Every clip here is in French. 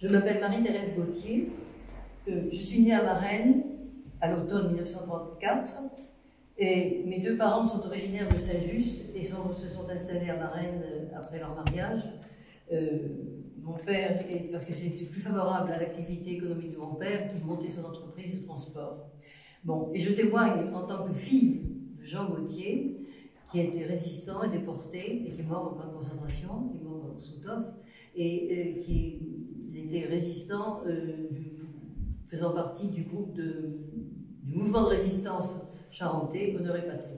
Je m'appelle Marie-Thérèse Gauthier. Euh, je suis née à Varennes à l'automne 1934 et mes deux parents sont originaires de Saint-Just et se sont installés à Varennes euh, après leur mariage. Euh, mon père, parce que c'était plus favorable à l'activité économique de mon père, qui montait son entreprise de transport. Bon, et je témoigne en tant que fille de Jean Gauthier, qui était résistant et déporté, et qui est mort en camp de concentration, qui est mort au Soutov, et qui était résistant, euh, faisant partie du groupe du mouvement de résistance charentais, Honoré Patrie.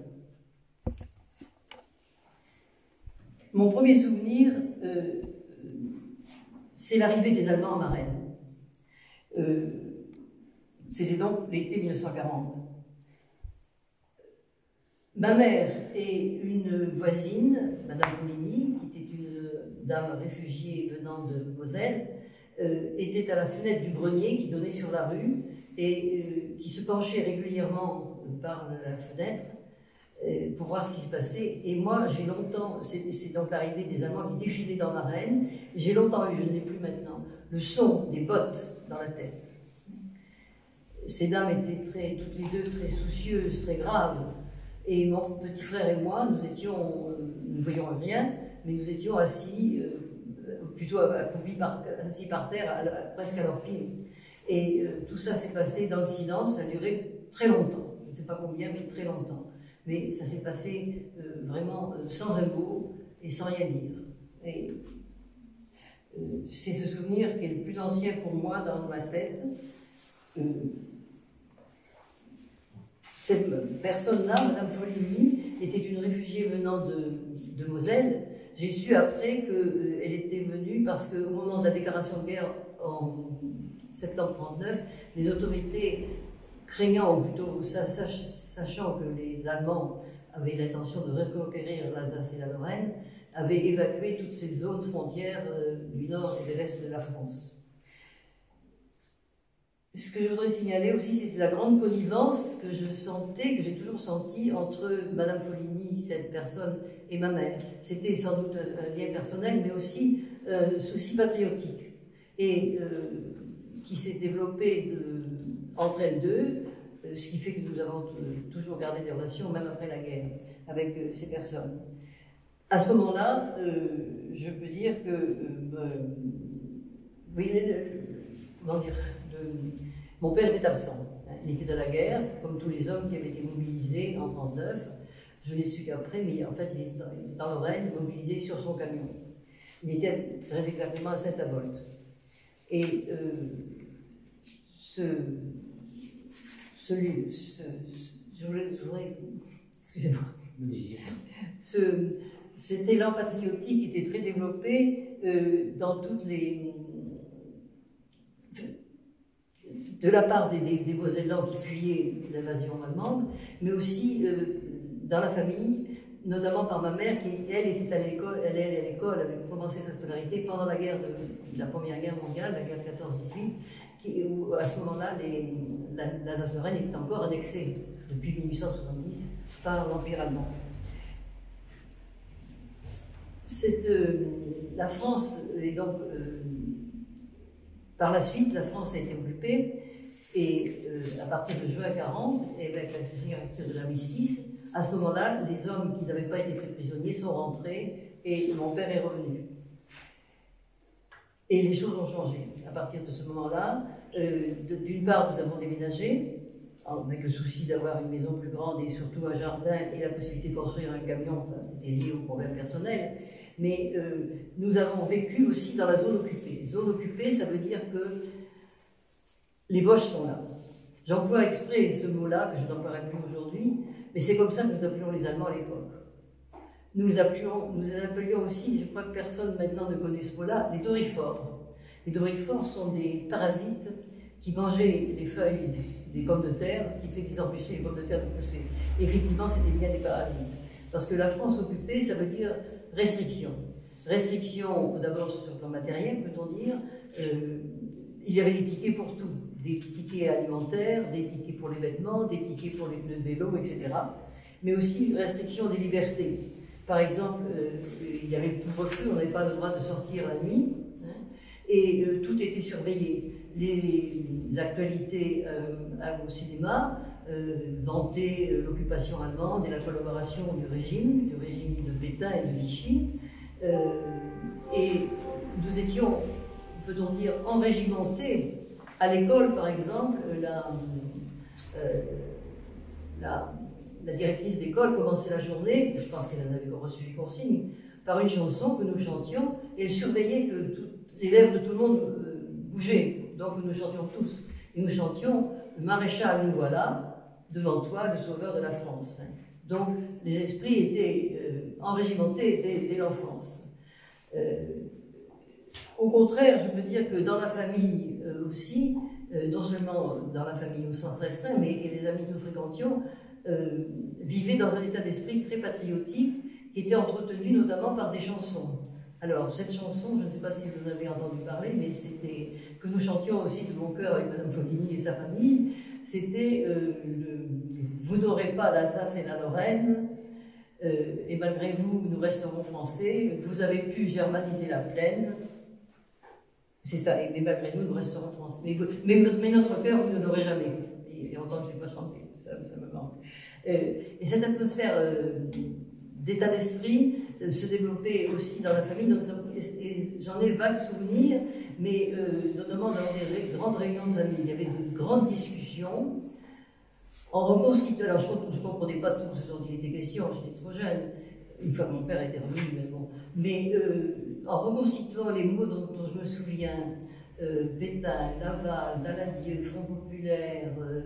Mon premier souvenir, euh, c'est l'arrivée des Allemands en Marraine. Euh, c'était donc l'été 1940. Ma mère et une voisine, Madame Foligny, qui était une dame réfugiée venant de Moselle, euh, était à la fenêtre du grenier qui donnait sur la rue et euh, qui se penchait régulièrement par la fenêtre euh, pour voir ce qui se passait. Et moi, j'ai longtemps, c'est donc l'arrivée des Allemands qui défilaient dans l'arène, j'ai longtemps eu, je ne l'ai plus maintenant, le son des bottes dans la tête. Ces dames étaient très, toutes les deux très soucieuses, très graves. Et mon petit frère et moi, nous étions, nous ne voyions rien, mais nous étions assis plutôt accroupis par, ainsi par terre, presque à leurs pieds. Et euh, tout ça s'est passé dans le silence, ça a duré très longtemps. Je ne sais pas combien, mais très longtemps. Mais ça s'est passé euh, vraiment euh, sans un mot et sans rien dire. Et c'est ce souvenir qui est le plus ancien pour moi dans ma tête. cette personne-là, Madame Foligny, était une réfugiée venant de, de Moselle j'ai su après qu'elle euh, était venue parce qu'au moment de la déclaration de guerre en septembre 1939, les autorités craignant, ou plutôt sachant que les Allemands avaient l'intention de reconquérir l'Alsace et la Lorraine, avaient évacué toutes ces zones frontières euh, du nord et de l'est de la France. Ce que je voudrais signaler aussi, c'est la grande connivence que je sentais, que j'ai toujours senti entre Madame Foligny, cette personne, et ma mère. C'était sans doute un lien personnel, mais aussi un souci patriotique, et euh, qui s'est développé entre elles deux, euh, ce qui fait que nous avons toujours gardé des relations, même après la guerre, avec euh, ces personnes. À ce moment-là, je peux dire que, oui, comment dire, mon père était absent. Il était à la guerre, comme tous les hommes qui avaient été mobilisés en 1939. Je l'ai su qu'après, mais en fait, il était dans, Lorraine, mobilisé sur son camion. Il était très exactement à Saint-Avold. Et euh, ce, celui, ce, je voudrais, excusez-moi, ce, cet élan patriotique était très développé euh, dans toutes les de la part des, des, des Mosellans qui fuyaient l'invasion allemande, mais aussi euh, dans la famille, notamment par ma mère qui, elle, était à l'école, elle est à l'école, avait commencé sa scolarité pendant la guerre de, la Première Guerre mondiale, la guerre 14-18, où à ce moment-là, l'Alsace-Lorraine était encore annexée depuis 1870 par l'Empire allemand. Euh, la France est donc euh, par la suite, la France a été occupée et euh, à partir de juin 40, et avec la signature de la 6, à ce moment-là, les hommes qui n'avaient pas été faits prisonniers sont rentrés et mon père est revenu. Et les choses ont changé. À partir de ce moment-là, euh, d'une part, nous avons déménagé, avec le souci d'avoir une maison plus grande et surtout un jardin et la possibilité de construire un camion, enfin, c'était lié aux problèmes personnels. Mais euh, nous avons vécu aussi dans la zone occupée. Zone occupée, ça veut dire que les Boches sont là. J'emploie exprès ce mot-là, que je n'emploierai plus aujourd'hui, mais c'est comme ça que nous appelions les Allemands à l'époque. Nous appelions, nous appelions aussi, je crois que personne maintenant ne connaît ce mot-là, les dorifores. Les dorifores sont des parasites qui mangeaient les feuilles des, pommes de terre, ce qui fait qu'ils empêchaient les pommes de terre de pousser. effectivement, c'était bien des parasites. Parce que la France occupée, ça veut dire restriction. Restriction, d'abord sur le plan matériel, peut-on dire. Euh, il y avait des tickets pour tout des tickets alimentaires, des tickets pour les vêtements, des tickets pour les pneus de vélo, etc. Mais aussi restriction des libertés. Par exemple, euh, il y avait le couvre-feu, on n'avait pas le droit de sortir la nuit. Hein, et euh, tout était surveillé. Les, actualités au cinéma vantaient l'occupation allemande et la collaboration du régime, du régime de Pétain et de Vichy. et nous étions, peut-on dire, enrégimentés. À l'école, par exemple, la, la, la directrice d'école commençait la journée, je pense qu'elle en avait reçu les consignes, par une chanson que nous chantions, et elle surveillait que les lèvres de tout le monde euh, bougeaient. Donc nous chantions tous. Et nous chantions Le maréchal, nous voilà, devant toi, le sauveur de la France. Donc les esprits étaient euh, enrégimentés dès, l'enfance. Euh, au contraire, je peux dire que dans la famille aussi, non seulement dans la famille au sens restreint, mais et les amis que nous fréquentions, euh, vivait dans un état d'esprit très patriotique qui était entretenu notamment par des chansons. Alors, cette chanson, je ne sais pas si vous en avez entendu parler, mais c'était que nous chantions aussi de mon cœur avec Madame Foligny et sa famille. C'était euh, Vous n'aurez pas l'Alsace et la Lorraine, euh, et malgré vous, nous resterons français. Vous avez pu germaniser la plaine. C'est ça, et, mais malgré nous, nous resterons français. Mais, mais, notre cœur, vous ne l'aurez jamais. Et, et en je n'ai pas chanté ça, me manque. Euh, et cette atmosphère euh, d'état d'esprit euh, se développait aussi dans la famille, j'en ai vagues souvenirs, mais notamment dans des grandes réunions de famille. Il y avait de grandes discussions. En reconstituant, alors je ne comprenais pas tout ce dont il était question, j'étais trop jeune, une fois mon père était revenu, mais bon. Mais en reconstituant les mots dont je me souviens, euh, Laval, Daladieu, Front Populaire, euh,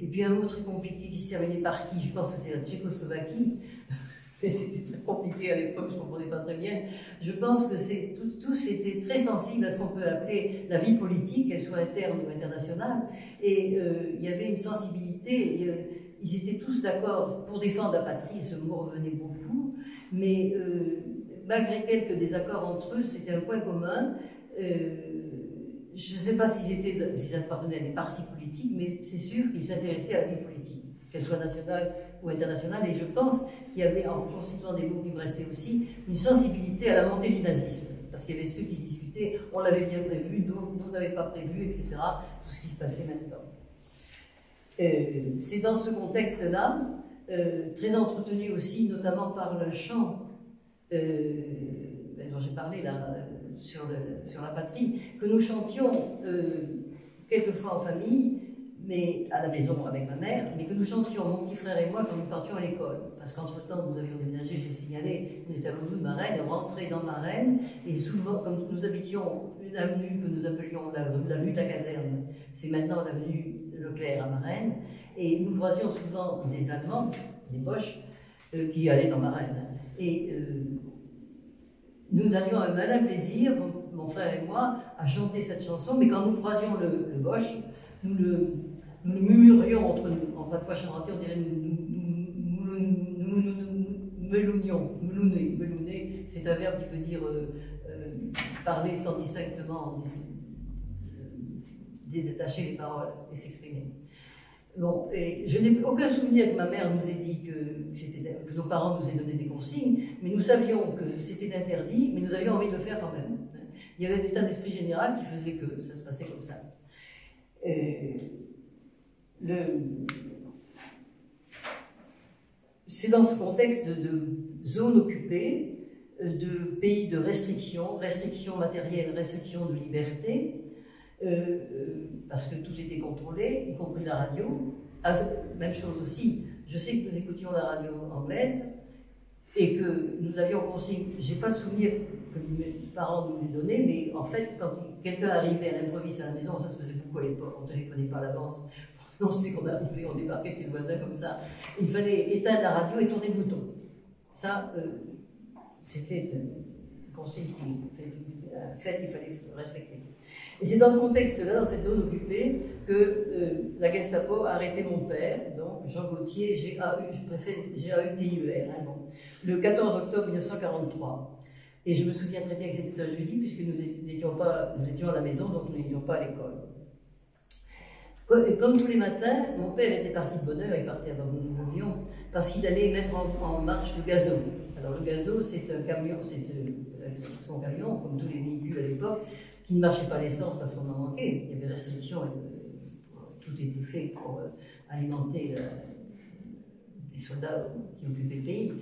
et puis un très compliqué qui se terminait par qui? Je pense que c'est la Tchécoslovaquie. c'était très compliqué à l'époque, je ne comprenais pas très bien. Je pense que c'est tous étaient très sensibles à ce qu'on peut appeler la vie politique, qu'elle soit interne ou internationale. Et euh, il y avait une sensibilité. Euh, ils étaient tous d'accord pour défendre la patrie, et ce mot revenait beaucoup. Mais malgré quelques désaccords entre eux, c'était un point commun je ne sais pas s'ils appartenaient à des partis politiques, mais c'est sûr qu'ils s'intéressaient à la vie politique, qu'elle soit nationale ou internationale. Et je pense qu'il y avait, en constituant des mots qui me restaient aussi, une sensibilité à la montée du nazisme. Parce qu'il y avait ceux qui discutaient, on l'avait bien prévu, d'autres n'avaient pas prévu, etc. Tout ce qui se passait maintenant. Euh, c'est dans ce contexte-là, euh, très entretenu aussi, notamment par le chant euh, dont j'ai parlé là, sur, sur, la patrie, que nous chantions euh, quelquefois en famille, mais à la maison avec ma mère, mais que nous chantions, mon petit frère et moi, quand nous partions à l'école. Parce qu'entre-temps, nous avions déménagé, j'ai signalé, à l'autre de Marraine, on rentrait dans Marraine, et souvent, comme nous habitions une avenue que nous appelions l'avenue de la caserne, c'est maintenant l'avenue Leclerc à Marraine, et nous croisions souvent des Allemands, des Boches, euh, qui allaient dans Marraine. Et euh, nous avions un malin plaisir, mon, frère et moi, à chanter cette chanson, mais quand nous croisions le, le Bosch, nous le, nous murmurions entre nous. En patois chanté, on dirait nous, nous, nous, melounions, melouner, melouner, c'est un verbe qui veut dire euh, euh, parler sans distinctement, euh, détacher les paroles et s'exprimer. Bon, et je n'ai aucun souvenir que ma mère nous ait dit que, nos parents nous aient donné des consignes, mais nous savions que c'était interdit, mais nous avions envie de le faire quand même. Il y avait un état d'esprit général qui faisait que ça se passait comme ça. c'est dans ce contexte de, zone occupée, de pays de restriction, restriction matérielle, restriction de liberté, euh, euh, parce que tout était contrôlé, y compris la radio. Ah, même chose aussi, je sais que nous écoutions la radio anglaise et que nous avions consigne, j'ai pas de souvenir que mes parents nous les donnaient, mais en fait, quand quelqu'un arrivait à l'improviste à la maison, ça se faisait beaucoup à l'époque, on téléphonait pas à l'avance, on sait qu'on arrivait, on débarquait chez le voisin comme ça. Il fallait éteindre la radio et tourner le bouton. Ça, euh, c'était une consigne qui fait, il fallait respecter. Et c'est dans ce contexte-là, dans cette zone occupée, que euh, la Gestapo a arrêté mon père, donc Jean Gauthier, GAU, je GAU-TIER, hein, le 14 octobre 1943. Et je me souviens très bien que c'était un jeudi, puisque nous étions, pas, nous étions à la maison, donc nous n'étions pas à l'école. Comme, tous les matins, mon père était parti de bonne heure, il partait avant l'avion, parce qu'il allait mettre en, marche le gazon. Alors le gazon, c'est un camion, c'est euh, son camion, comme tous les véhicules à l'époque, qui ne marchait pas l'essence parce qu'on en manquait. Il y avait restrictions, tout était fait pour alimenter les soldats qui occupaient le pays.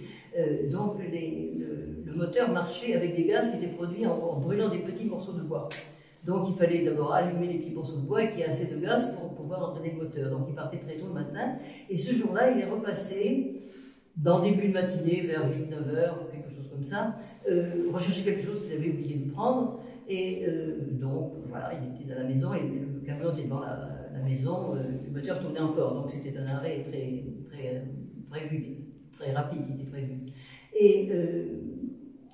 donc le, moteur marchait avec des gaz qui étaient produits en brûlant des petits morceaux de bois. Donc il fallait d'abord allumer les petits morceaux de bois et qu'il y ait assez de gaz pour pouvoir entraîner le moteur. Donc il partait très tôt le matin. Et ce jour-là, il est repassé dans début de matinée, vers 8-9 heures, quelque chose comme ça, euh, rechercher quelque chose qu'il avait oublié de prendre. Et euh, donc, voilà, il était dans la maison et le camion était devant la, maison, euh, le moteur tournait encore. Donc c'était un arrêt très, très prévu, très rapide, il était prévu. Et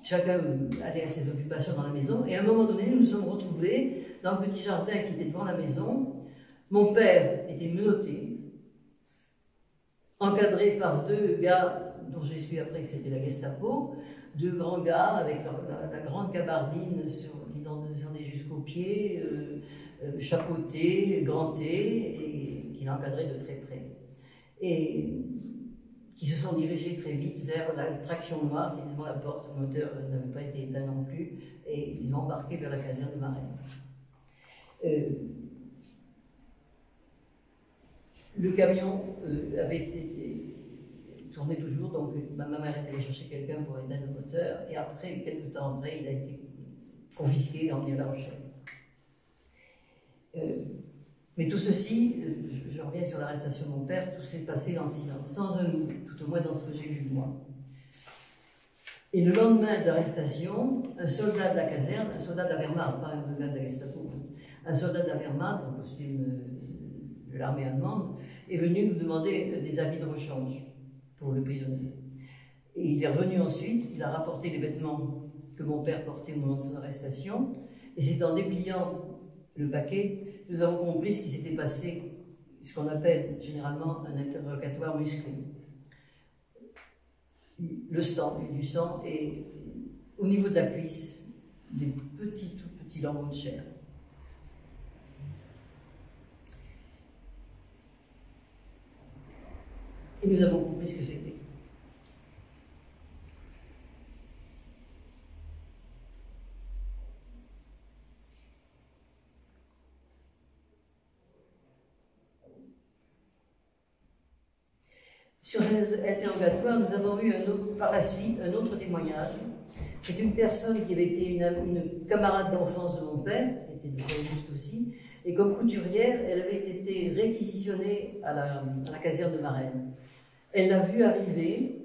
chacun allait à ses occupations dans la maison. Et à un moment donné, nous nous sommes retrouvés dans le petit jardin qui était devant la maison. Mon père était menotté, encadré par deux gars dont j'ai su après que c'était la Gestapo, deux grands gars avec la, grande gabardine sur, descendait jusqu'aux pieds, euh, euh, chapeauté, ganté, et qui l'encadraient de très près. Et qui se sont dirigés très vite vers la traction noire qui était devant la porte. Moteur n'avait pas été éteint non plus, et ils l'ont embarqué vers la caserne de Marraine. Euh, le camion euh, avait tourné toujours, donc ma mère est allée chercher quelqu'un pour éteindre le moteur, et après, quelques temps après, il a été confisqué et emmené à La Rochelle. Euh, mais tout ceci, euh, je, reviens sur l'arrestation de mon père, tout s'est passé dans le silence, sans un mot, tout au moins dans ce que j'ai vu de moi. Et le lendemain de l'arrestation, un soldat de la caserne, un soldat de la Wehrmacht, pas un soldat de la Gestapo, un soldat de la Wehrmacht, en costume euh, de l'armée allemande, est venu nous demander des habits de rechange pour le prisonnier. Et il est revenu ensuite, il a rapporté les vêtements que mon père portait au moment de son arrestation, et c'est en dépliant le paquet nous avons compris ce qui s'était passé, ce qu'on appelle généralement un interrogatoire musclé. Le sang, il y a du sang, et au niveau de la cuisse, des petits, tout petits lambeaux de chair. Et nous avons compris ce que c'était. Sur cet interrogatoire, nous avons eu par la suite un autre témoignage. C'est une personne qui avait été une, camarade d'enfance de mon père, qui était juste aussi, et comme couturière, elle avait été réquisitionnée à la, caserne de Marraine. Elle l'a vu arriver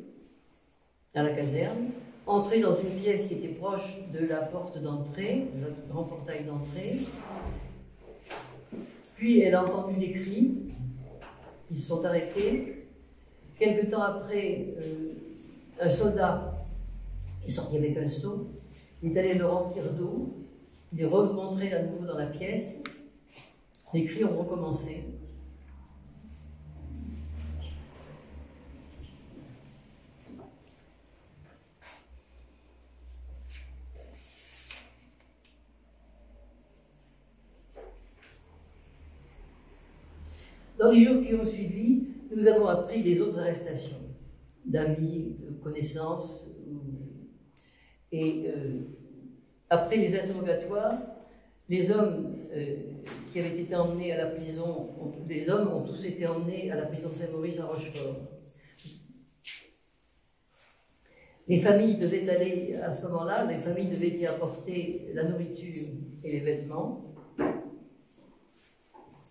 à la caserne, entrer dans une pièce qui était proche de la porte d'entrée, de grand portail d'entrée. Puis elle a entendu des cris, ils sont arrêtés, Quelque temps après, euh, un soldat est sorti avec un seau, il est allé le remplir d'eau, il est rentré à nouveau dans la pièce, les cris ont recommencé. Dans les jours qui ont suivi, nous avons appris des autres arrestations d'amis, de connaissances. Et euh, après les interrogatoires, les hommes euh, qui avaient été emmenés à la prison, les hommes ont tous été emmenés à la prison Saint-Maurice à Rochefort. Les familles devaient aller, à ce moment-là, les familles devaient y apporter la nourriture et les vêtements,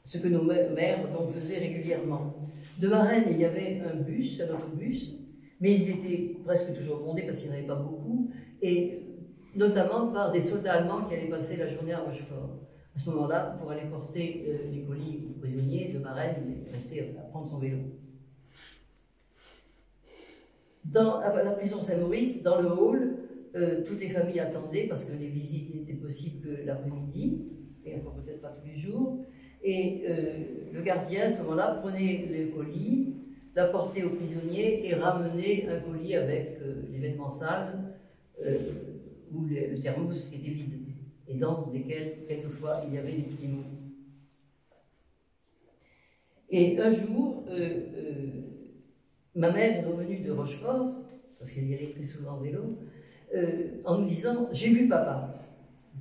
ce que nos mères faisaient régulièrement. De Varennes, il y avait un bus, un autobus, mais ils étaient presque toujours bondés parce qu'il n'y en avait pas beaucoup, et notamment par des soldats allemands qui allaient passer la journée à Rochefort. À ce moment-là, pour aller porter euh, les colis aux prisonniers, de Varennes, il restait à prendre son vélo. Dans la prison Saint-Maurice, dans le hall, euh, toutes les familles attendaient parce que les visites n'étaient possibles que l'après-midi, et encore peut-être pas tous les jours. Et euh, le gardien, à ce moment-là, prenait le colis, l'apportait aux prisonniers et ramenait un colis avec euh, les vêtements sales euh, ou le, thermos qui était vide, et dans lesquels, quelquefois, il y avait des petits mots. Et un jour, ma mère est revenue de Rochefort, parce qu'elle y allait très souvent en vélo, en nous disant J'ai vu papa.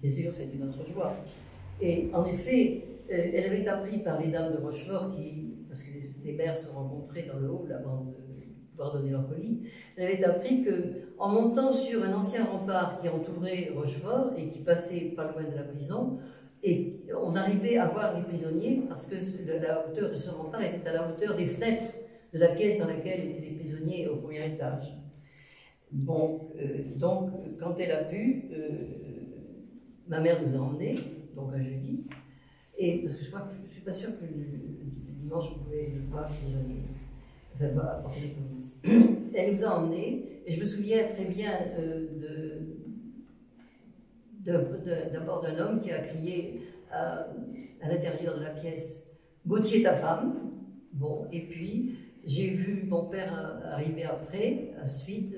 Bien sûr, c'était notre joie. Et en effet, elle avait appris par les dames de Rochefort, qui, parce que les mères se rencontraient dans le hall avant de pouvoir donner leur colis, elle avait appris qu'en montant sur un ancien rempart qui entourait Rochefort et qui passait pas loin de la prison, et on arrivait à voir les prisonniers parce que la hauteur de ce rempart était à la hauteur des fenêtres de la pièce dans laquelle étaient les prisonniers au premier étage. Euh, donc, quand elle a pu, euh, ma mère nous a emmenés, donc un jeudi, et parce que je crois je suis pas sûre que le, dimanche vous pouvez voir les prisonniers, enfin, pas apporter Elle nous a emmenés, et je me souviens très bien euh, d'abord d'un homme qui a crié à, à l'intérieur de la pièce Gauthier ta femme. Bon, et puis j'ai vu mon père arriver après, à suite,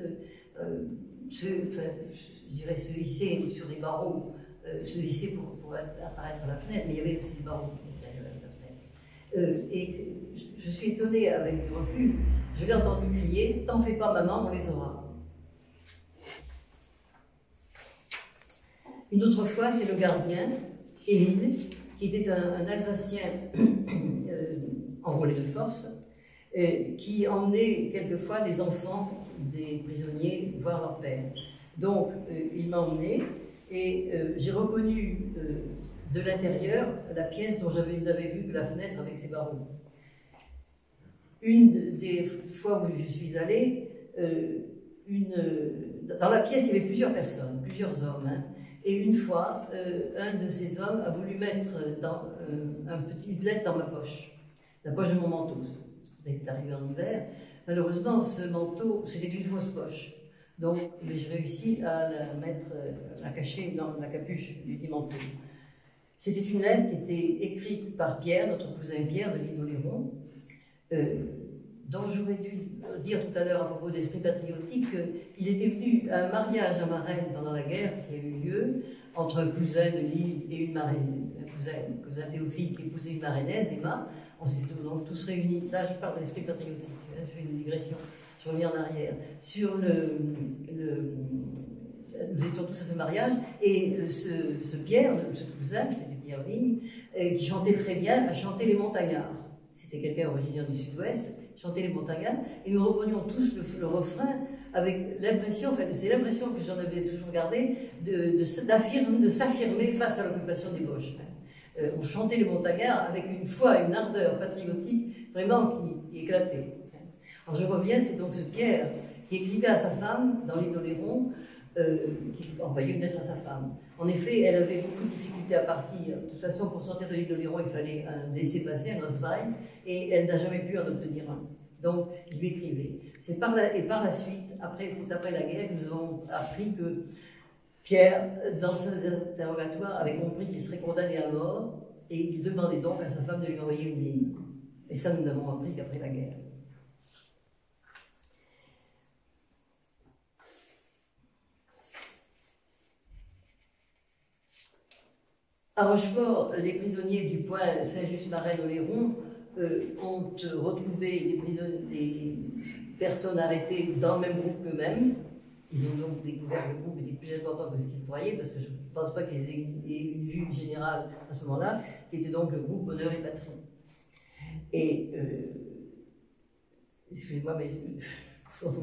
euh, se, je dirais se hisser sur des barreaux, euh, se hisser pour, pour, apparaître la fenêtre, mais il y avait aussi des barreaux derrière la fenêtre. Euh, et je, suis étonnée avec le recul, je l'ai entendu crier T'en fais pas, maman, on les aura. Une autre fois, c'est le gardien, Émile, qui était un, Alsacien enrôlé de force, qui emmenait quelquefois des enfants des prisonniers voir leur père. Donc, euh, il m'a emmené et euh, j'ai reconnu euh, de l'intérieur la pièce dont j'avais vu que la fenêtre avec ses barreaux. Une des fois où je suis allée, une, dans la pièce, il y avait plusieurs personnes, plusieurs hommes. Hein. et une fois, un de ces hommes a voulu mettre une lettre dans ma poche, la poche de mon manteau est arrivé en hiver. Malheureusement, ce manteau, c'était une fausse poche. Donc, j'ai réussi à la mettre, à cacher dans la capuche du manteau. C'était une lettre qui était écrite par Pierre, notre cousin Pierre de l'île d'Oléron, euh, dont j'aurais dû dire tout à l'heure à propos d'esprit patriotique qu'il était venu à un mariage à Marraine pendant la guerre qui a eu lieu entre un cousin de l'île et une marraine, un cousin, cousin Théophile qui épousait une marrainaise, Emma, on s'est donc tous réunis. Ça, je parle de l'esprit patriotique. Hein, je fais une digression. Je reviens en arrière. Sur nous étions tous à ce mariage, et ce, Pierre, ce cousin, c'était Pierre Vigne, euh, qui chantait très bien, a chanté les montagnards. C'était quelqu'un originaire du sud-ouest, chantait les montagnards, et nous reprenions tous le, refrain avec l'impression, enfin, c'est l'impression que j'en avais toujours gardé, de, s'affirmer face à l'occupation des Boches. Euh, on chantait les montagnards avec une foi, une ardeur patriotique vraiment qui, éclatait. Alors je reviens, c'est donc ce Pierre qui écrivait à sa femme dans l'île d'Oléron, euh, qui envoyait une lettre à sa femme. En effet, elle avait beaucoup de difficultés à partir. De toute façon, pour sortir de l'île d'Oléron, il fallait un laisser-passer, un Osweil, et elle n'a jamais pu en obtenir un. Donc, il lui écrivait. Et par la suite, après, c'est après la guerre que nous avons appris que Pierre, dans ses interrogatoires, avait compris qu'il serait condamné à mort et il demandait donc à sa femme de lui envoyer une ligne. Et ça, nous n'avons appris qu'après la guerre. À Rochefort, les prisonniers du point Saint-Just-Marin-Oléron euh, ont retrouvé des, des personnes arrêtées dans le même groupe qu'eux-mêmes, ils ont donc découvert le groupe était plus important que ce qu'ils croyaient, parce que je ne pense pas qu'ils aient une, vue générale à ce moment-là, qui était donc le groupe Honneur et Patrie. Et, euh, excusez-moi, mais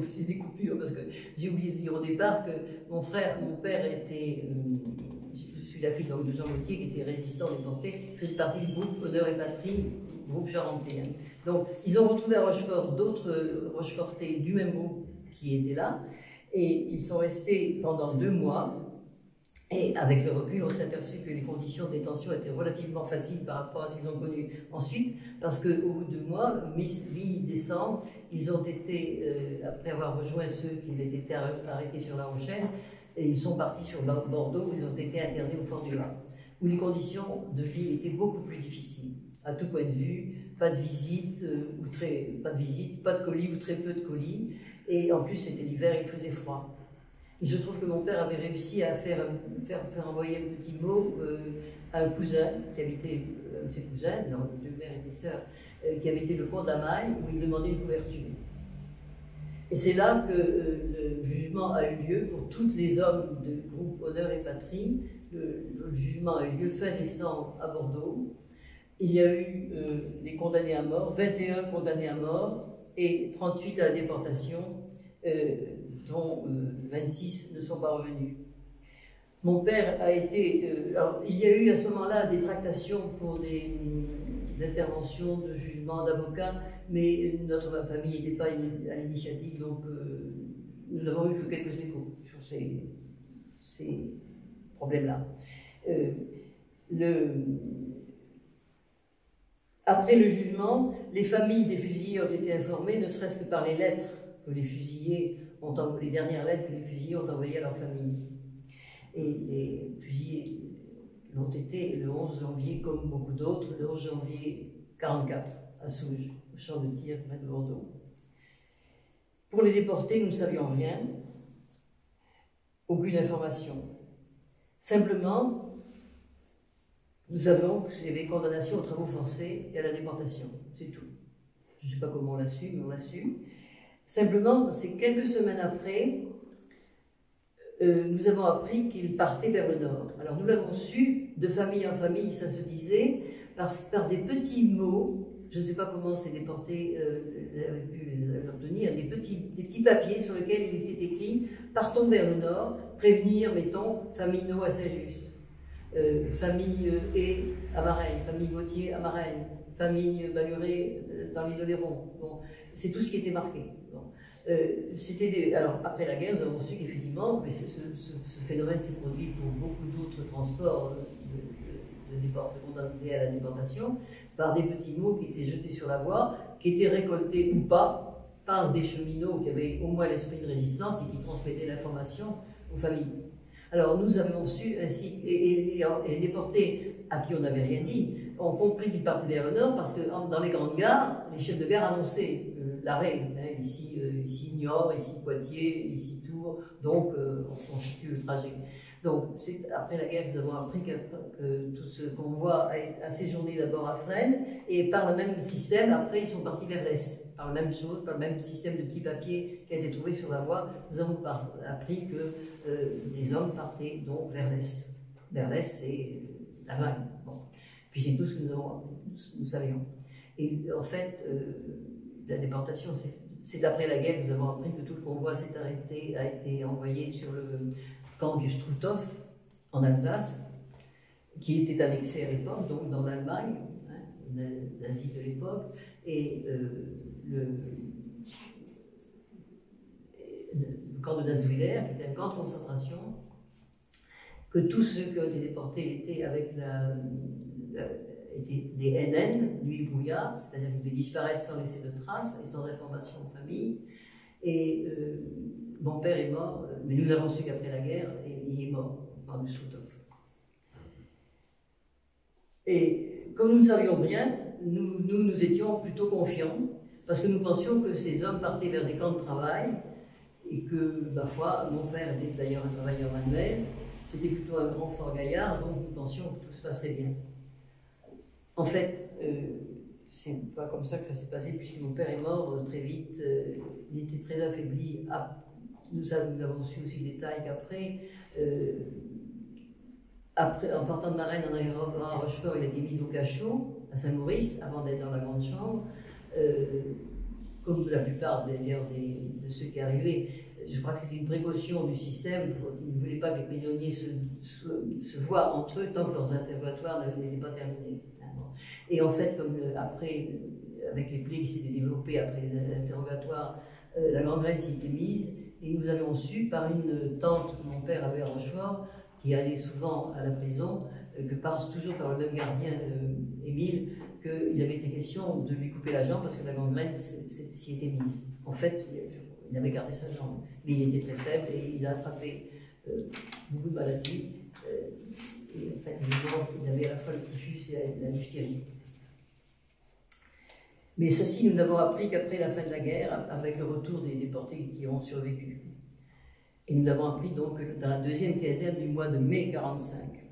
c'est des coupures, parce que j'ai oublié de dire au départ que mon frère, mon père était, euh, la fille donc de Jean Gauthier, qui était résistant déporté, faisait partie du groupe Honneur et Patrie, groupe charentais. Donc, ils ont retrouvé à Rochefort d'autres Rochefortais du même groupe qui étaient là, et ils sont restés pendant deux mois. Et avec le recul, on s'est aperçu que les conditions de détention étaient relativement faciles par rapport à ce qu'ils ont connu ensuite, parce qu'au bout de deux mois, mi-décembre, ils ont été, euh, après avoir rejoint ceux qui avaient été arrêtés sur La Rochelle, et ils sont partis sur Bordeaux, ils ont été internés au Fort du Var, où les conditions de vie étaient beaucoup plus difficiles, à tout point de vue, pas de visite, euh, ou très, pas de pas de colis ou très peu de colis, et en plus, c'était l'hiver, il faisait froid. Il se trouve que mon père avait réussi à faire, faire, envoyer un petit mot euh, à un cousin qui habitait, euh, un de ses cousins, deux mères et des sœurs, qui habitait le pont d'Amaille, où il demandait une couverture. Et c'est là que le jugement a eu lieu pour tous les hommes du groupe Honneur et Patrie le, jugement a eu lieu fin décembre à Bordeaux. Il y a eu des condamnés à mort, 21 condamnés à mort et 38 à la déportation, dont 26 ne sont pas revenus. Mon père a été. alors, il y a eu à ce moment-là des tractations pour des, interventions de jugement d'avocats, mais notre famille n'était pas à l'initiative, donc nous n'avons eu que quelques échos sur ces, problèmes-là. Euh, après le jugement, les familles des fusillés ont été informées, ne serait-ce que par les lettres que les fusillés ont les dernières lettres que les fusillés ont envoyées à leur famille. Et les fusillés l'ont été le 11 janvier, comme beaucoup d'autres, le 11 janvier 44, à Souges, au champ de tir près de Bordeaux. Pour les déportés, nous ne savions rien, aucune information. Simplement, nous savons que c'est les condamnations aux travaux forcés et à la déportation. C'est tout. Je ne sais pas comment on l'a su, mais on l'a su. Simplement, c'est quelques semaines après, euh, nous avons appris qu'il partait vers le nord. Alors nous l'avons su, de famille en famille, ça se disait, par des petits mots je ne sais pas comment c'est déporté, euh, pu les obtenir, des petits, des petits papiers sur lesquels il était écrit Partons vers le nord, prévenir, mettons, famille No à Saint-Just, euh, famille euh, et à Marennes, famille Gauthier à Marennes, famille Maluré euh, dans l'île de Léron. C'est tout ce qui était marqué. alors, après la guerre, nous avons su qu'effectivement, mais ce, phénomène s'est produit pour beaucoup d'autres transports de, de, de, de, à la déportation, par des petits mots qui étaient jetés sur la voie, qui étaient récoltés ou pas par des cheminots qui avaient au moins l'esprit de résistance et qui transmettaient l'information aux familles. Alors nous avions su ainsi, et, les déportés à qui on n'avait rien dit, ont compris qu'ils partaient vers le nord parce que dans les grandes gares, les chefs de gare annonçaient euh, l'arrêt. Hein, ici, euh, ici Niort, ici Poitiers, ici Tours, donc euh, on constitue le trajet. Donc, c'est après la guerre que nous avons appris que, tout ce convoi a, a séjourné d'abord à Fresnes, et par le même système, après, ils sont partis vers l'Est. Par la même chose, par le même système de petits papiers qui a été trouvé sur la voie, nous avons appris que euh, les hommes partaient donc vers l'Est. Vers l'Est, c'est l'Allemagne. Bon. Puis c'est tout ce que nous, savions. Et en fait, euh, la déportation, c'est après la guerre que nous avons appris que tout le convoi s'est arrêté, a été envoyé sur le, camp du Struthof en Alsace, qui était annexé à l'époque, donc dans l'Allemagne, hein, l'Asie de l'époque, et euh, le, camp de Nanswiller, qui était un camp de concentration, que tous ceux qui ont été déportés étaient avec la, des NN, nuit brouillard, c'est-à-dire qu'ils devaient disparaître sans laisser de traces et sans information aux familles. Et euh, mon père est mort, mais nous l'avons su qu'après la guerre, il est mort, par du Soutov. Et comme nous ne savions rien, nous, nous, nous étions plutôt confiants, parce que nous pensions que ces hommes partaient vers des camps de travail, et que, ma foi, mon père était d'ailleurs un travailleur manuel, c'était plutôt un grand fort gaillard, donc nous pensions que tout se passerait bien. En fait, euh, c'est pas comme ça que ça s'est passé, puisque mon père est mort euh, très vite. Euh, il était très affaibli à nous, avons su aussi le détail qu'après, euh, après, en partant de Marraine en arrivant à Rochefort, il a été mis au cachot à Saint-Maurice avant d'être dans la grande chambre. Euh, comme la plupart d'ailleurs de ceux qui arrivaient, je crois que c'était une précaution du système. Ils ne voulaient pas que les prisonniers se, voient entre eux tant que leurs interrogatoires n'étaient pas terminés. Et en fait, comme euh, après, avec les plaies qui s'étaient développées après les interrogatoires, la gangrène s'y était mise, et nous avions su par une tante que mon père avait à Rochefort, qui allait souvent à la prison, euh, que passe toujours par le même gardien, euh, Émile, qu'il avait été question de lui couper la jambe parce que la gangrène s'y était mise. En fait, il avait gardé sa jambe, mais il était très faible et il a attrapé euh, beaucoup de maladies. et en fait, il avait à la fois le typhus et la, la mais ceci, nous n'avons appris qu'après la fin de la guerre, avec le retour des déportés qui ont survécu. Et nous l'avons appris donc dans la deuxième quinzaine du mois de mai 45.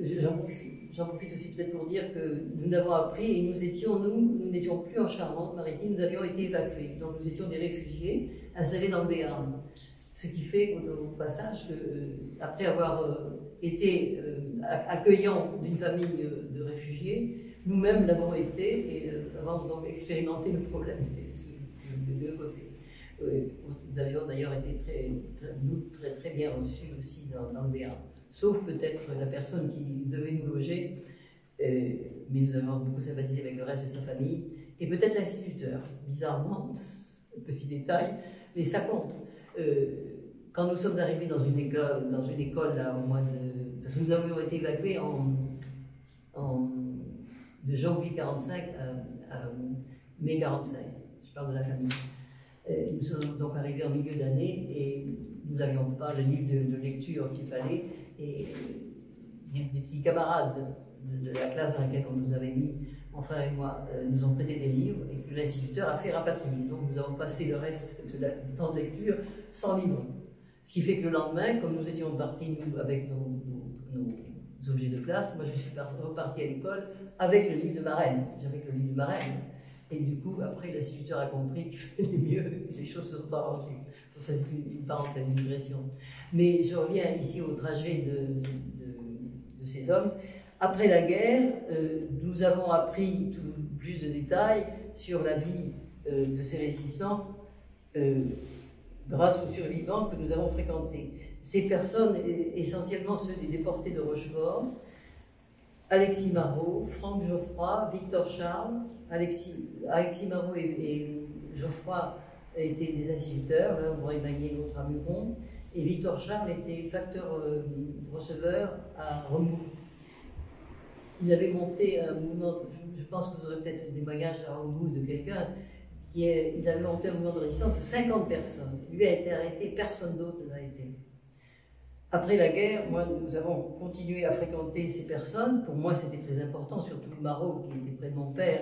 J'en profite j'en profite aussi peut-être pour dire que nous avons appris et nous étions, nous, nous n'étions plus en Charente-Maritime, nous avions été évacués. Donc nous étions des réfugiés installés dans le Béarn. Ce qui fait au, passage que, euh, après avoir euh, été euh, accueillant d'une famille de réfugiés, nous-mêmes l'avons été et avons donc expérimenté le problème des deux côtés. Nous avions d'ailleurs été très, très, nous, très, très bien reçus aussi dans, dans le Béarn sauf peut-être la personne qui devait nous loger, euh, mais nous avons beaucoup sympathisé avec le reste de sa famille, et peut-être l'instituteur, bizarrement, petit détail, mais ça compte. Euh, quand nous sommes arrivés dans une école, dans une école là, au mois de... Parce que nous avons été évacués en, de janvier 45 à, mai 45, je parle de la famille. Euh, nous sommes donc arrivés en milieu d'année et nous n'avions pas le livre de, de lecture qu'il fallait et des, petits camarades de, la classe dans laquelle on nous avait mis, mon frère et moi, euh, nous ont prêté des livres et que l'instituteur a fait rapatrier. Donc nous avons passé le reste du temps de lecture sans livre. Ce qui fait que le lendemain, comme nous étions partis nous, avec nos, objets de classe, moi je suis reparti à l'école avec le livre de Marraine. J'avais le livre de Marraine. Et du coup, après, l'instituteur a compris qu'il fallait mieux, ces choses se sont arrangées. Ça, c'est une, une parenthèse, une digression. Mais je reviens ici au trajet de, ces hommes. Après la guerre, euh, nous avons appris plus de détails sur la vie euh, de ces résistants euh, grâce aux survivants que nous avons fréquentés. Ces personnes, essentiellement ceux des déportés de Rochefort, Alexis Marot, Franck Geoffroy, Victor Charles, Alexis, Marot et, Geoffroy étaient des instituteurs, l'un à l'autre à Muron, et Victor Charles était facteur euh, receveur à Remous. Il avait monté un mouvement, je pense que vous aurez peut-être des bagages à Remous de quelqu'un, il avait monté un mouvement de résistance de 50 personnes. Lui a été arrêté, personne d'autre n'a été. Après la guerre, moi, nous avons continué à fréquenter ces personnes. Pour moi, c'était très important, surtout le Maroc, qui était près de mon père,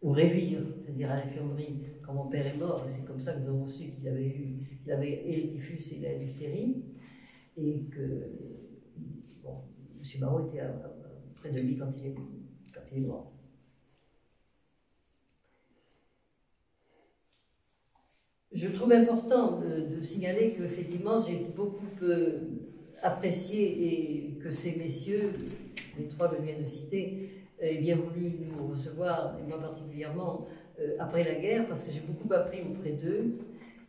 au Révire, c'est-à-dire à l'infirmerie, mon père est mort. C'est comme ça que nous avons su qu'il avait eu il avait et le typhus et la diphtérie, et que bon, M. Marot était près de lui quand il est, mort. Je trouve important de, signaler qu'effectivement, j'ai beaucoup euh, apprécié et que ces messieurs, les trois que je viens de citer, aient bien voulu nous recevoir, et moi particulièrement, après la guerre, parce que j'ai beaucoup appris auprès d'eux.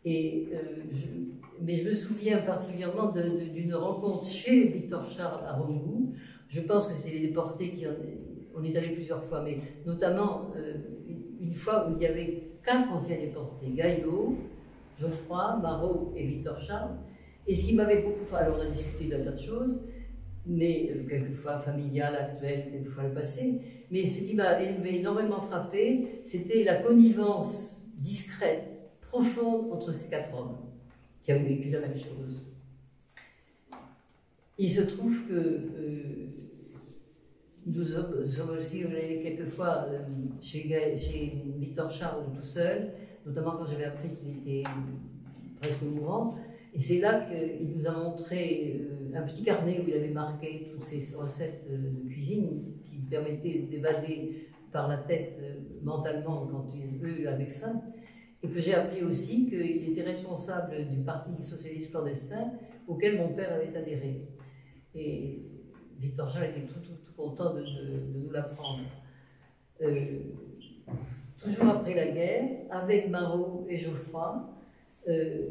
Et, euh, mais je me souviens particulièrement d'une rencontre chez Victor Charles à Romou. Je pense que c'est les déportés qui on est allé plusieurs fois, mais notamment euh, une fois où il y avait quatre anciens déportés, Gaillot, Geoffroy, Marot et Victor Charles. Et ce qui m'avait beaucoup fait, alors on a discuté d'un tas de choses, mais euh, quelquefois familiales, actuelles, quelquefois le passé, mais ce qui m'a énormément frappé, c'était la connivence discrète profonde entre ces quatre hommes qui avaient vécu la même chose. Il se trouve que euh, nous sommes aussi allés quelquefois euh, chez, Victor Charles tout seul, notamment quand j'avais appris qu'il était presque mourant. Et c'est là qu'il nous a montré euh, un petit carnet où il avait marqué toutes ces recettes de cuisine qui permettaient d'évader par la tête mentalement quand eux avaient faim et que j'ai appris aussi qu'il était responsable du Parti socialiste clandestin auquel mon père avait adhéré. Et Victor Jean était tout, tout, content de, nous l'apprendre. Euh, toujours après la guerre, avec Marot et Geoffroy, euh,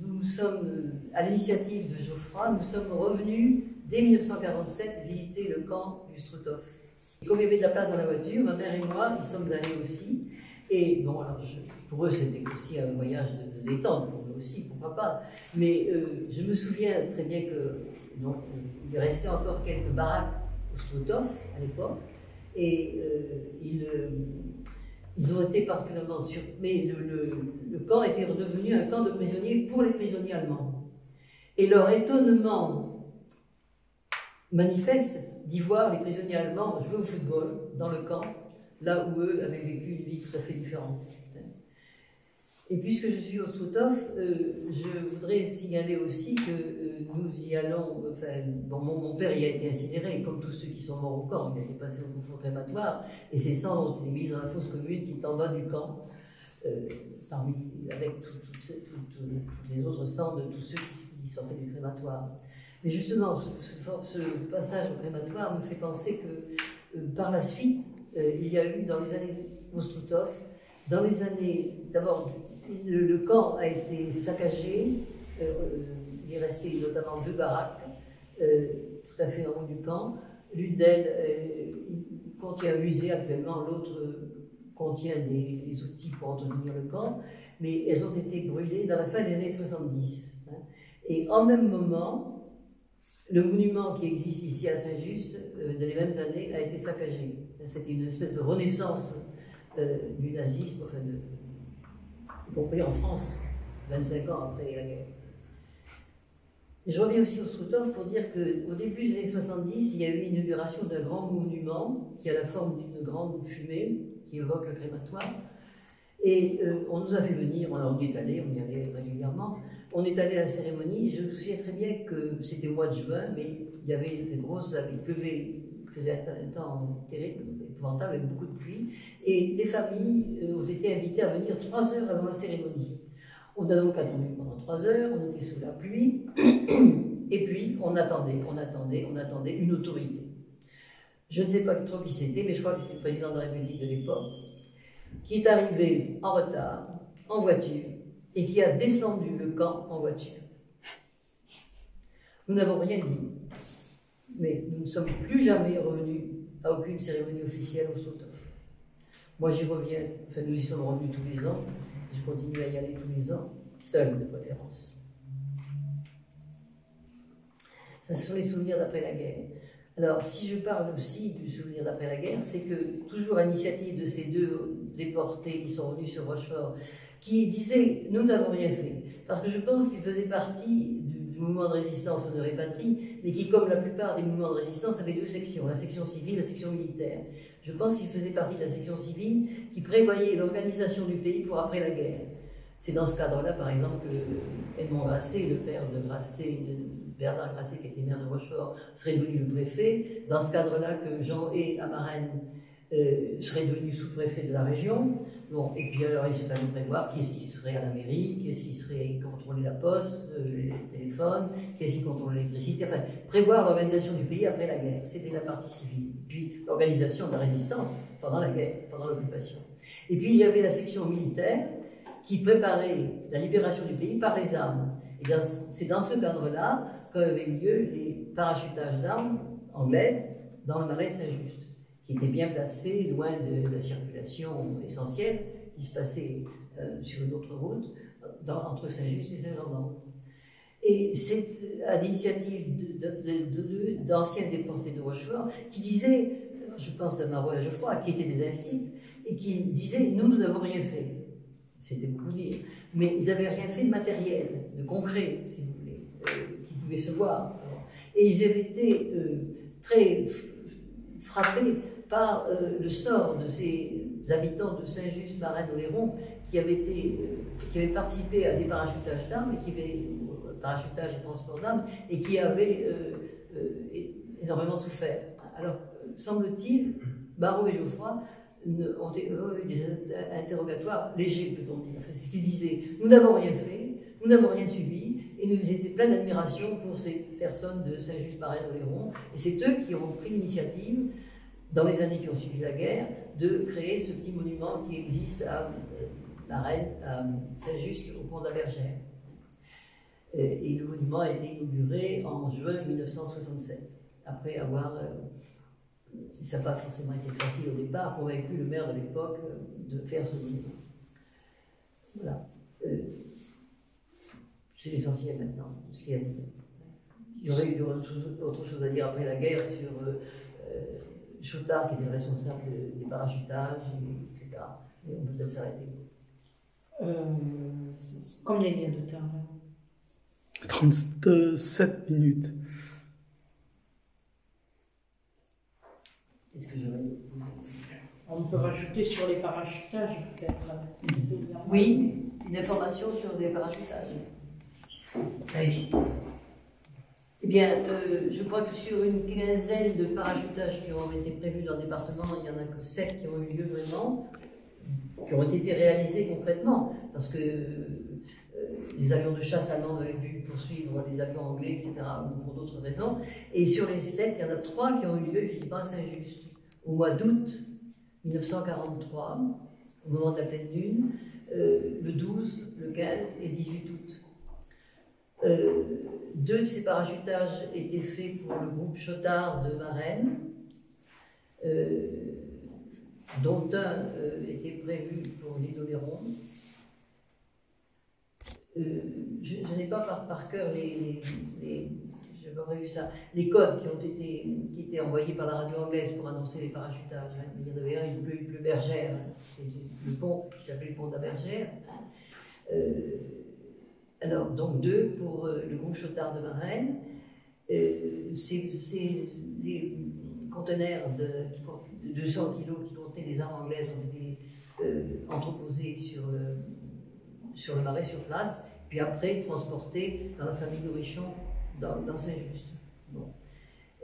nous sommes, à l'initiative de Geoffroy, nous sommes revenus dès 1947 visiter le camp du Struthof. Comme il y avait de la place dans la voiture, ma mère et moi, y sommes allés aussi. Et bon, alors pour eux, c'était aussi un voyage de, détente, pour nous aussi, pourquoi pas. Mais euh, je me souviens très bien que donc, il restait encore quelques baraques au Struthof à l'époque, et euh, ils, euh, ont été particulièrement sur. Mais le, camp était redevenu un camp de prisonniers pour les prisonniers allemands. Et leur étonnement manifeste d'y voir les prisonniers allemands jouer au football dans le camp, là où eux avaient vécu une vie tout à fait différente. Et puisque je suis au Struthof, euh, je voudrais signaler aussi que euh, nous y allons. Enfin, bon, mon, père y a été incinéré, comme tous ceux qui sont morts au camp. Il a été passé au crématoire, et ses cendres ont été mises dans la fosse commune qui est en bas du camp, euh, avec toutes les autres cendres de tous ceux qui, sortaient du crématoire. Mais justement, ce, passage au crématoire me fait penser que par la suite, il y a eu dans les années au Struthof, dans les années, d'abord le, camp a été saccagé. Euh, il est resté notamment deux baraques euh, tout à fait en haut du camp. L'une d'elles euh, contient un musée actuellement, l'autre contient des, outils pour entretenir le camp, mais elles ont été brûlées dans la fin des années 70. Hein. Et en même moment, le monument qui existe ici à Saint-Just, dans les mêmes années, a été saccagé. C'était une espèce de renaissance du nazisme, enfin de, y en France, 25 ans après la guerre. je reviens aussi au Struthof pour dire qu'au début des années 70, il y a eu l'inauguration d'un grand monument qui a la forme d'une grande fumée qui évoque le crématoire. Et euh, on nous a fait venir, on y est allé, on y allait régulièrement. On est allé à la cérémonie, je me souviens très bien que c'était au mois de juin, mais il y avait des grosses, il pleuvait, il faisait un temps terrible, avec beaucoup de pluie. Et les familles euh, ont été invitées à venir trois heures avant la cérémonie. On a donc attendu pendant trois heures, on était sous la pluie, et puis on attendait, on attendait, on attendait une autorité. Je ne sais pas trop qui c'était, mais je crois que c'était le président de la République de l'époque, qui est arrivé en retard, en voiture, et qui a descendu le camp en voiture. Nous n'avons rien dit, mais nous ne sommes plus jamais revenus à aucune cérémonie officielle au Sotof. Moi, j'y reviens, enfin, nous y sommes revenus tous les ans, je continue à y aller tous les ans, seul de préférence. Ça, ce sont les souvenirs d'après la guerre. Alors, si je parle aussi du souvenir d'après la guerre, c'est que, toujours à l'initiative de ces deux déportés qui sont revenus sur Rochefort, qui disaient Nous n'avons rien fait. Parce que je pense qu'ils faisaient partie mouvement de résistance Honoré Patrie, mais qui, comme la plupart des mouvements de résistance, avait deux sections, la section civile et la section militaire. Je pense qu'il faisait partie de la section civile qui prévoyait l'organisation du pays pour après la guerre. C'est dans ce cadre-là, par exemple, que Edmond Grasset, le père de Grasset, Bernard Grasset, qui était maire de Rochefort, serait devenu le préfet. Dans ce cadre-là, que Jean et Amarenne euh, serait devenu sous-préfet de la région. Bon, et puis alors il s'est fallu prévoir qui est-ce qui serait à la mairie, qui est-ce qui serait contrôler la poste, euh, les téléphones, qui est-ce qui contrôle l'électricité, enfin prévoir l'organisation du pays après la guerre. C'était la partie civile. Puis l'organisation de la résistance pendant la guerre, pendant l'occupation. Et puis il y avait la section militaire qui préparait la libération du pays par les armes. Et c'est dans ce cadre-là qu'avaient eu lieu les parachutages d'armes anglaises dans le marais Saint-Just qui était bien placé, loin de, la circulation essentielle qui se passait euh, sur une autre route entre Saint-Just et Saint-Germain. Et c'est à l'initiative d'anciens déportés de Rochefort qui disaient, je pense à Marois Geoffroy, qui étaient des incites, et qui disaient Nous, nous n'avons rien fait. C'était beaucoup dire. Mais ils n'avaient rien fait de matériel, de concret, si vous voulez, euh, qui pouvait se voir. Et ils avaient été euh, très frappés par euh, le sort de ces habitants de Saint-Just, Marennes, Oléron, qui avaient, euh, qui avaient participé à des parachutages d'armes, et qui avaient, euh, et transport d'armes, et qui avaient énormément souffert. Alors, semble-t-il, Barreau et Geoffroy ont eu des interrogatoires légers, peut-on dire. c'est ce qu'ils disaient. Nous n'avons rien fait, nous n'avons rien subi, et nous étions plein d'admiration pour ces personnes de Saint-Just, Marennes, Oléron, et c'est eux qui ont pris l'initiative dans les années qui ont suivi la guerre, de créer ce petit monument qui existe à la Reine, à Saint-Just, au pont de la Bergère. Et le monument a été inauguré en juin 1967, après avoir, euh, ça n'a pas forcément été facile au départ, convaincu le maire de l'époque euh, de faire ce monument. Voilà. Euh, c'est l'essentiel maintenant, ce qu'il y a. Il y aurait eu autre chose à dire après la guerre sur Chotard qui était le responsable des parachutages, etc. Et on peut peut-être s'arrêter. Euh, combien il y a de temps 37 minutes. Est-ce que On peut rajouter sur les parachutages, peut-être Oui, une information sur les parachutages. Allez-y. Eh bien, euh, je crois que sur une quinzaine de parachutages qui ont été prévus dans le département, il n'y en a que sept qui ont eu lieu vraiment, qui ont été réalisés concrètement, parce que euh, les avions de chasse allemands avaient pu poursuivre les avions anglais, etc., ou pour d'autres raisons. Et sur les sept, il y en a trois qui ont eu lieu effectivement à Saint-Just. Au mois d'août 1943, au moment de la pleine lune, euh, le 12, le 15 et le 18 août. Deux de ces parachutages étaient faits pour le groupe Chotard de Varennes, euh, dont un euh, était prévu pour l'île d'Oléron. je, n'ai pas par, cœur les, les, les codes qui ont été, étaient envoyés par la radio anglaise pour annoncer les parachutages. Hein. Il y en avait un, une bleu, bergère, hein. le pont qui s'appelait le pont de la bergère. Alors, donc deux pour euh, le groupe Chotard de Varennes. Euh, c'est les conteneurs de, 200 kg qui contenaient des armes anglaises ont été euh, entreposés sur le, sur le marais sur place, puis après transportés dans la famille d'Orichon dans, Saint-Just.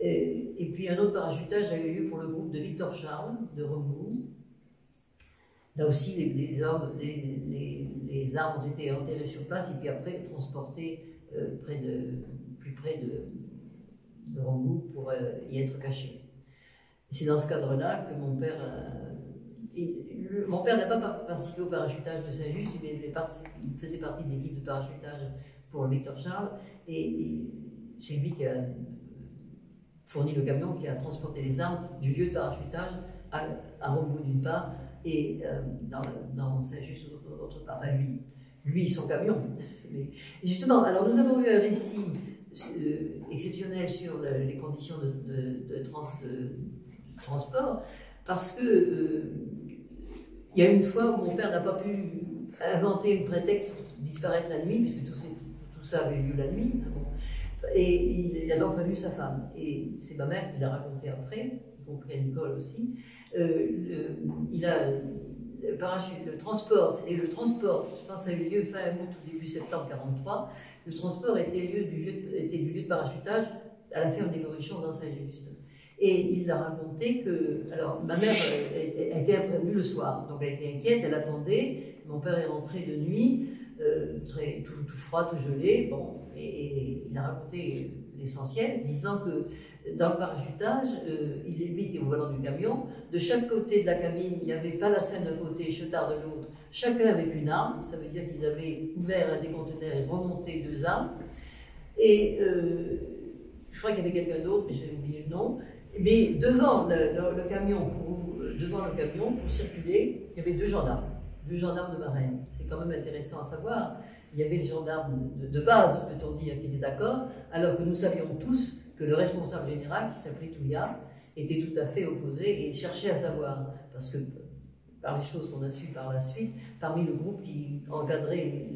Et, puis un autre parachutage a eu lieu pour le groupe de Victor Charles de Remou, Là aussi, les, les, armes ont été enterrées sur place et puis après transportées euh, plus près de, de pour euh, y être cachées. C'est dans ce cadre-là que mon père. Euh, mon père n'a pas participé au parachutage de Saint-Just, il faisait partie de l'équipe de parachutage pour le Victor Charles et, c'est lui qui a fourni le camion qui a transporté les armes du lieu de parachutage à, à d'une part et euh, dans, dans Saint-Just d'autre part. Enfin, lui, lui, son camion. Justement, alors nous avons eu un récit euh, exceptionnel sur les conditions de, transport, parce que euh, il y a une fois où mon père n'a pas pu inventer un prétexte pour disparaître la nuit, puisque tout, tout ça avait eu la nuit. Et il, a donc prévenu sa femme. Et c'est ma mère qui l'a raconté après, y compris à Nicole aussi. Euh, le, il a transport, et le transport, je pense, a eu lieu fin août ou début septembre 43. Le transport était, lieu du, lieu de, était du lieu de parachutage à la ferme des Gorichons dans Saint-Just. Et il a raconté que, alors ma mère a été prévenue le soir, donc elle était inquiète, elle attendait. Mon père est rentré de nuit, euh, très, tout, froid, tout gelé, bon, et il a raconté l'essentiel, disant que dans le parachutage, euh, il est était au volant du camion. De chaque côté de la cabine, il n'y avait pas la scène d'un côté et Chetard de l'autre. Chacun avec une arme. Ça veut dire qu'ils avaient ouvert un des conteneurs et remonté deux armes. Et euh, je crois qu'il y avait quelqu'un d'autre, mais j'ai oublié le nom. Mais devant le, camion, pour, devant le camion, pour circuler, il y avait deux gendarmes. Deux gendarmes de marine. C'est quand même intéressant à savoir. Il y avait des gendarmes de, de base, peut-on dire, qui étaient d'accord, alors que nous savions tous que le responsable général, qui s'appelait Touya, était tout à fait opposé et cherchait à savoir, parce que par les choses qu'on a sues par la suite, parmi le groupe qui encadrait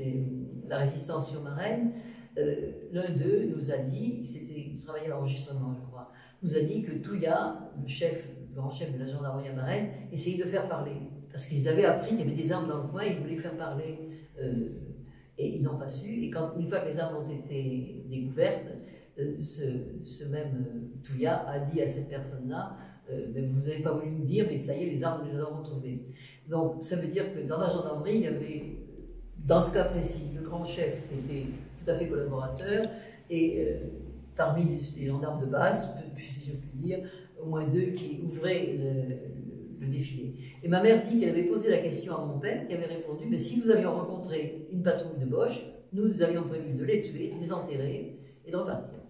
la résistance sur Marraine, euh, l'un d'eux nous a dit, il travaillait à l'enregistrement je crois, nous a dit que Touya, le chef, le grand chef de la gendarmerie à Marraine, essayait de faire parler. Parce qu'ils avaient appris qu'il y avait des armes dans le coin, ils voulaient faire parler. Euh, et ils n'ont pas su. Et quand, une fois que les armes ont été découvertes, euh, ce, même euh, Touya a dit à cette personne-là euh, Vous n'avez pas voulu nous dire, mais ça y est, les armes, nous les avons retrouvées. Donc, ça veut dire que dans la gendarmerie, il y avait, dans ce cas précis, le grand chef qui était tout à fait collaborateur, et parmi les gendarmes de base, si je puis dire, au moins deux qui ouvraient le, défilé. Et ma mère dit qu'elle avait posé la question à mon père, qui avait répondu Mais si nous avions rencontré une patrouille de Bosch, nous, nous avions prévu de les tuer, de les enterrer et de repartir.